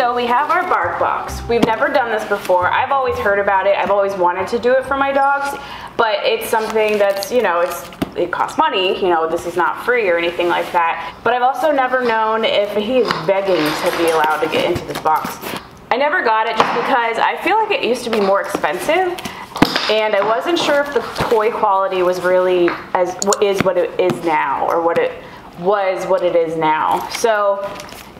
So we have our bark box. We've never done this before. I've always heard about it. I've always wanted to do it for my dogs, but it's something that's, you know, it's it costs money, you know, this is not free or anything like that. But I've also never known if he is begging to be allowed to get into this box. I never got it just because I feel like it used to be more expensive and I wasn't sure if the toy quality was really as is what it is now or what it was what it is now. So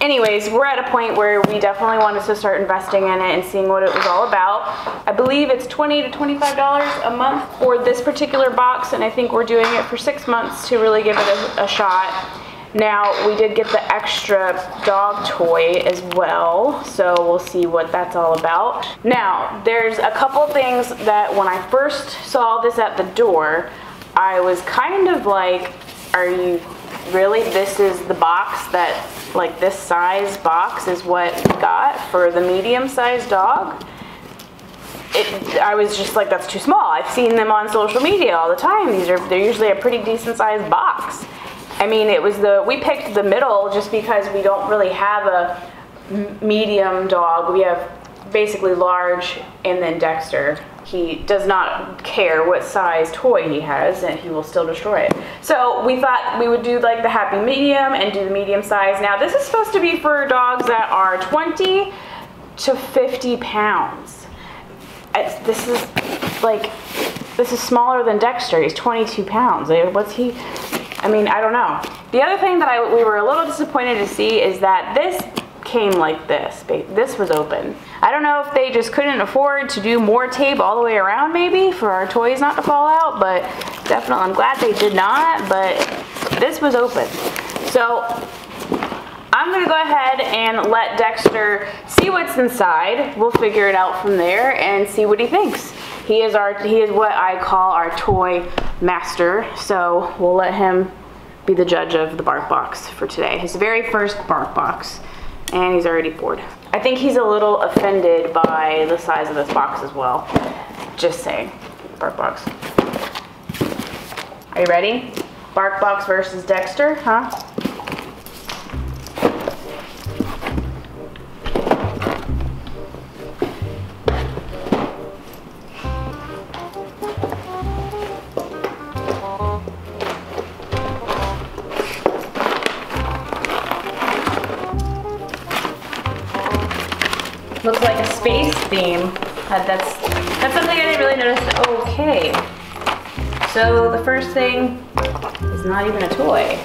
anyways, we're at a point where we definitely wanted to start investing in it and seeing what it was all about. I believe it's 20 to $25 a month for this particular box and I think we're doing it for six months to really give it a, a shot. Now, we did get the extra dog toy as well, so we'll see what that's all about. Now, there's a couple things that when I first saw this at the door, I was kind of like, are you really, this is the box that, like this size box is what we got for the medium-sized dog? It, I was just like, that's too small. I've seen them on social media all the time. These are, they're usually a pretty decent sized box. I mean, it was the, we picked the middle just because we don't really have a medium dog. We have basically large and then Dexter. He does not care what size toy he has and he will still destroy it. So we thought we would do like the happy medium and do the medium size. Now this is supposed to be for dogs that are 20 to 50 pounds. It's, this is like, this is smaller than Dexter. He's 22 pounds. What's he? I mean, I don't know. The other thing that I, we were a little disappointed to see is that this came like this. This was open. I don't know if they just couldn't afford to do more tape all the way around maybe for our toys not to fall out, but definitely I'm glad they did not, but this was open. So I'm gonna go ahead and let Dexter see what's inside. We'll figure it out from there and see what he thinks. He is our he is what I call our toy master. So we'll let him be the judge of the bark box for today. His very first bark box. And he's already bored. I think he's a little offended by the size of this box as well. Just saying. Bark box. Are you ready? Bark box versus Dexter, huh? Looks like a space theme. Uh, that's that's something I didn't really notice. Okay. So the first thing is not even a toy.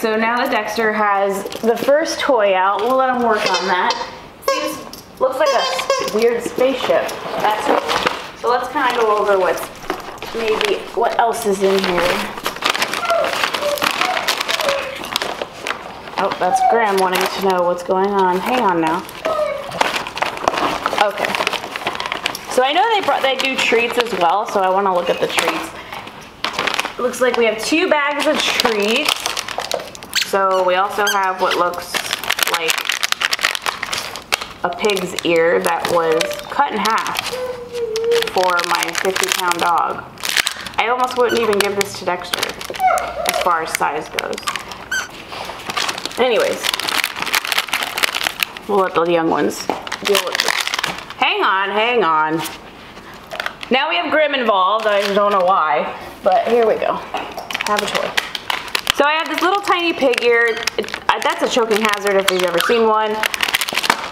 So now that Dexter has the first toy out, we'll let him work on that. Seems, looks like a weird spaceship. That's. So let's kind of go over what's maybe what else is in here. Oh, that's Graham wanting to know what's going on. Hang on now. Okay. So I know they brought they do treats as well, so I want to look at the treats. Looks like we have two bags of treats. So we also have what looks like a pig's ear that was cut in half for my 50 pound dog. I almost wouldn't even give this to Dexter as far as size goes. Anyways, we'll let the young ones deal with this. Hang on, hang on. Now we have Grimm involved. I don't know why, but here we go. Have a toy. So I have this little tiny pig ear. It, that's a choking hazard if you've ever seen one.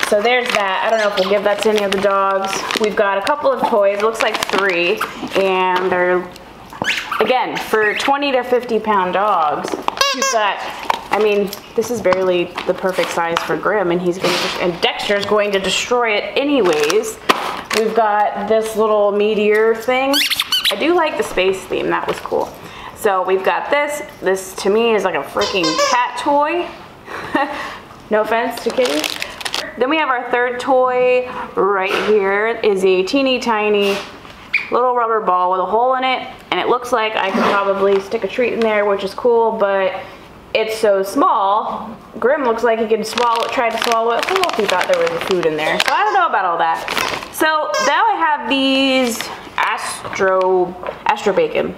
So there's that. I don't know if we'll give that to any of the dogs. We've got a couple of toys, looks like three, and they're, again, for 20 to 50 pound dogs, you've got, I mean, this is barely the perfect size for Grimm, and he's going to, and Dexter's going to destroy it anyways. We've got this little meteor thing. I do like the space theme, that was cool. So we've got this. This to me is like a freaking cat toy. no offense to kitties. Then we have our third toy right here is a teeny tiny little rubber ball with a hole in it. And it looks like I could probably stick a treat in there, which is cool, but it's so small. Grimm looks like he could swallow it, try to swallow it whole if he thought there was food in there. So I don't know about all that. So now I have these Astro, Astro Bacon.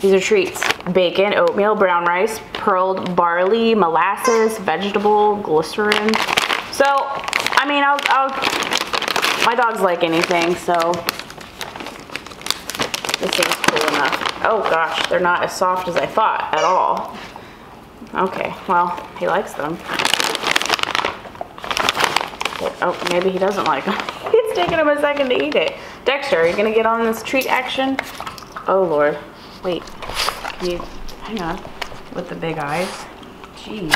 These are treats. Bacon, oatmeal, brown rice, pearled barley, molasses, vegetable, glycerin. So, I mean, I'll, I'll, my dogs like anything, so this seems cool enough. Oh gosh, they're not as soft as I thought at all. Okay, well, he likes them. Oh, maybe he doesn't like them. it's taking him a second to eat it. Dexter, are you gonna get on this treat action? Oh lord. Wait, you, hang on, with the big eyes. Jeez.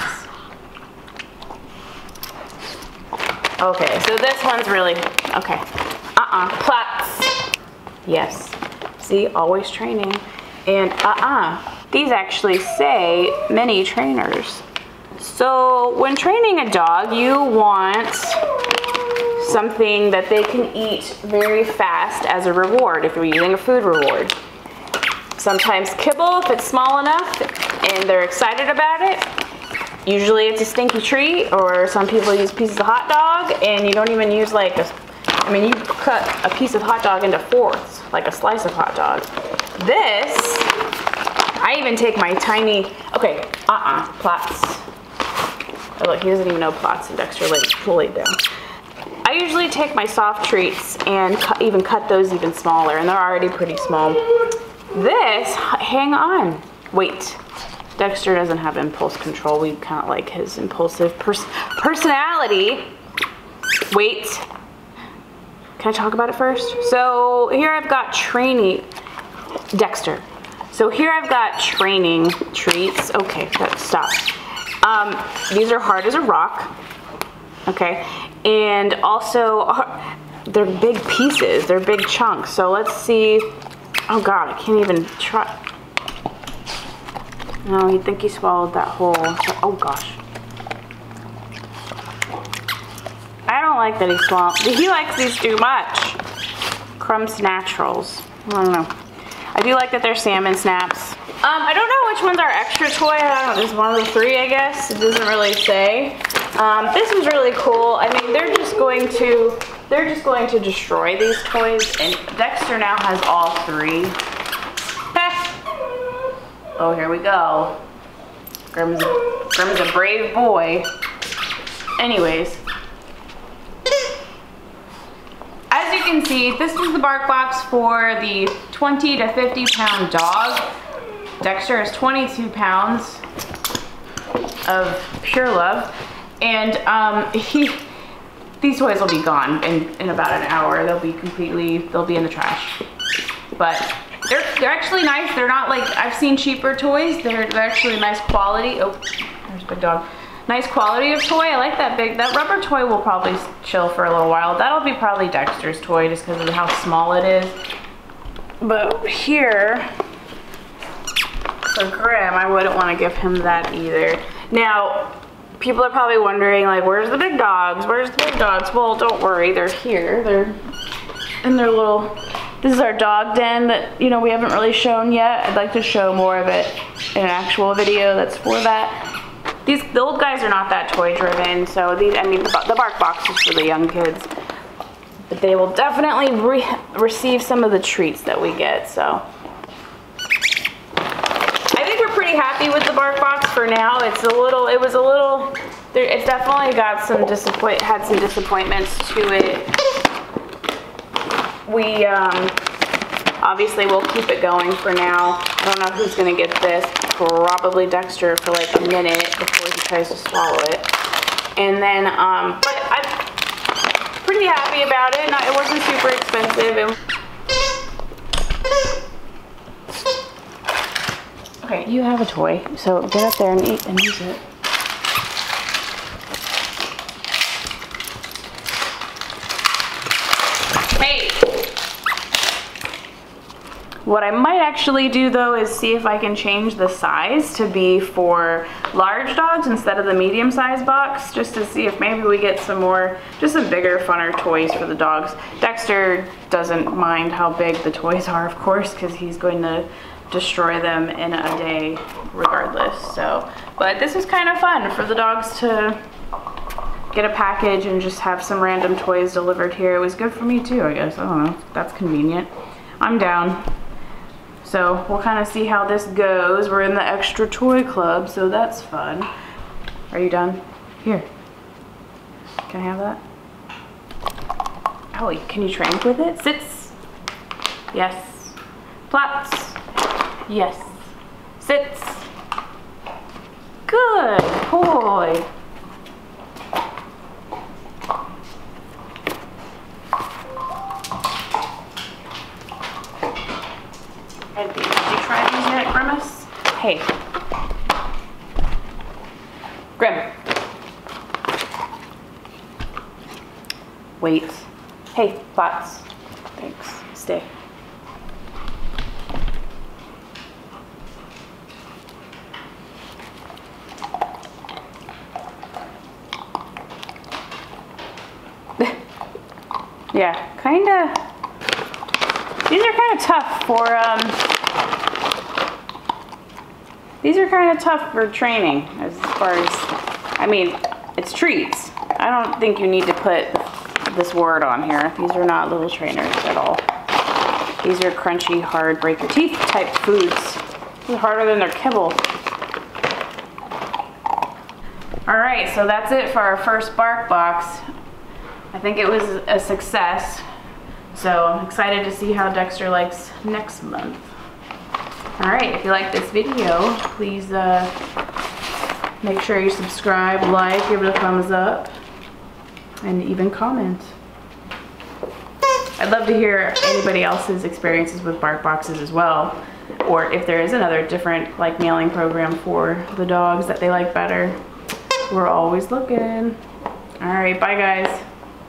Okay, so this one's really, okay. Uh-uh, Platz. Yes. See, always training. And uh-uh, these actually say mini trainers. So when training a dog, you want something that they can eat very fast as a reward if you're using a food reward. Sometimes kibble if it's small enough and they're excited about it. Usually it's a stinky treat or some people use pieces of hot dog and you don't even use like a, I mean you cut a piece of hot dog into fourths, like a slice of hot dog. This, I even take my tiny, okay, uh-uh, Platz. Oh look, he doesn't even know Platz and Dexter laid, laid down. I usually take my soft treats and cut, even cut those even smaller and they're already pretty small. This, hang on, wait. Dexter doesn't have impulse control. We kind of like his impulsive pers personality. Wait. Can I talk about it first? So here I've got training, Dexter. So here I've got training treats. Okay, stop. Um, these are hard as a rock. Okay, and also uh, they're big pieces. They're big chunks. So let's see. Oh God, I can't even try. No, you think he swallowed that whole. Oh gosh. I don't like that he swallowed. He likes these too much. Crumps' Naturals. I don't know. I do like that they're salmon snaps. Um, I don't know which one's our extra toy. I don't know. It's one of the three, I guess. It doesn't really say. Um, this was really cool. I mean, they're just going to, they're just going to destroy these toys. And Dexter now has all three. oh, here we go. Grimm's a, Grimm's a brave boy. Anyways, as you can see, this is the bark box for the 20 to 50 pound dog. Dexter is 22 pounds of pure love. And um, he, these toys will be gone in, in about an hour. They'll be completely, they'll be in the trash. But they're, they're actually nice. They're not like, I've seen cheaper toys. They're, they're actually nice quality. Oh, there's big dog nice quality of toy. I like that big, that rubber toy will probably chill for a little while. That'll be probably Dexter's toy just because of how small it is. But here, for Grimm, I wouldn't want to give him that either. Now, people are probably wondering like, where's the big dogs? Where's the big dogs? Well, don't worry, they're here. They're in their little, this is our dog den that, you know, we haven't really shown yet. I'd like to show more of it in an actual video that's for that. These, the old guys are not that toy driven, so these, I mean, the, bark box is for the young kids. But they will definitely re receive some of the treats that we get, so. I think we're pretty happy with the bark box for now. It's a little, it was a little, there, it's definitely got some disappoint, had some disappointments to it. We, um, obviously we'll keep it going for now. I don't know who's gonna get this. Probably Dexter for like a minute before he tries to swallow it. And then, um, but I'm pretty happy about it. Not, it wasn't super expensive. It, okay, you have a toy, so get up there and eat and use it. Hey! What I might actually do though is see if I can change the size to be for large dogs instead of the medium sized box, just to see if maybe we get some more, just some bigger, funner toys for the dogs. Dexter doesn't mind how big the toys are, of course, because he's going to destroy them in a day regardless. So, but this is kind of fun for the dogs to get a package and just have some random toys delivered here. It was good for me too, I guess. I don't know. That's convenient. I'm down. So we'll kind of see how this goes. We're in the extra toy club, so that's fun. Are you done? Here. Can I have that? Oh, can you train with it? Sits. Yes. Platz. Yes. Sits. Good boy. Did you try these yet, Grimace? Hey. Grimm. Wait. Hey, Bots. Thanks. Stay. Yeah, kinda. These are kind of tough for, um, these are kind of tough for training as far as, I mean, it's treats. I don't think you need to put this word on here. These are not little trainers at all. These are crunchy, hard, break your teeth type foods. They're harder than their kibble. All right, so that's it for our first bark box. I think it was a success. So I'm excited to see how Dexter likes next month. All right, if you like this video, please uh, make sure you subscribe, like, give it a thumbs up, and even comment. I'd love to hear anybody else's experiences with bark boxes as well, or if there is another different like mailing program for the dogs that they like better. We're always looking. All right, bye guys.